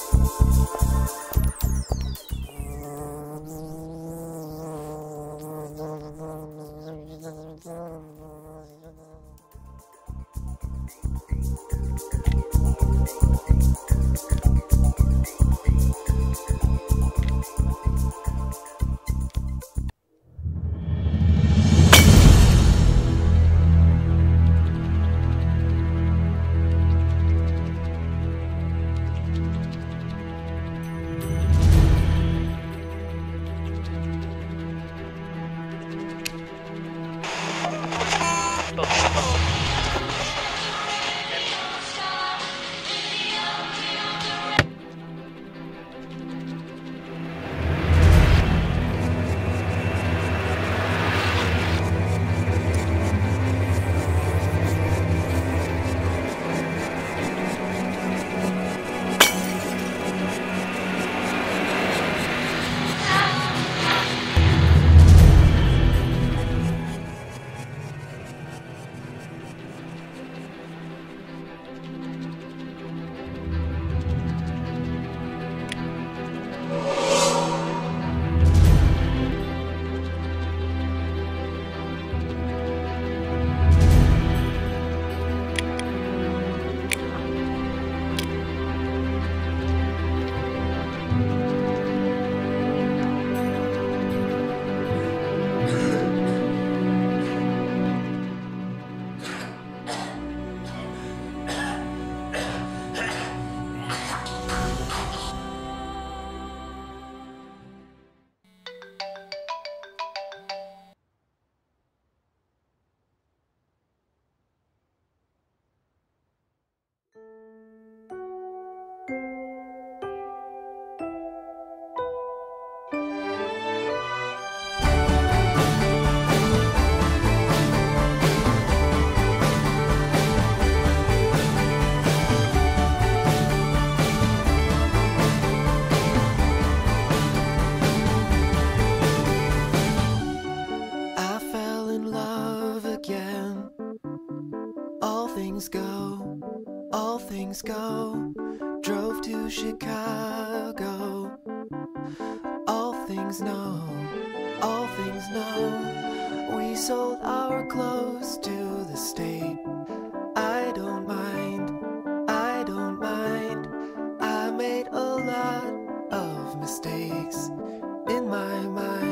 I fell in love again. All things go, all things go. Drove to Chicago. All things know, all things know. We sold our clothes to the state. I don't mind, I don't mind. I made a lot of mistakes in my mind.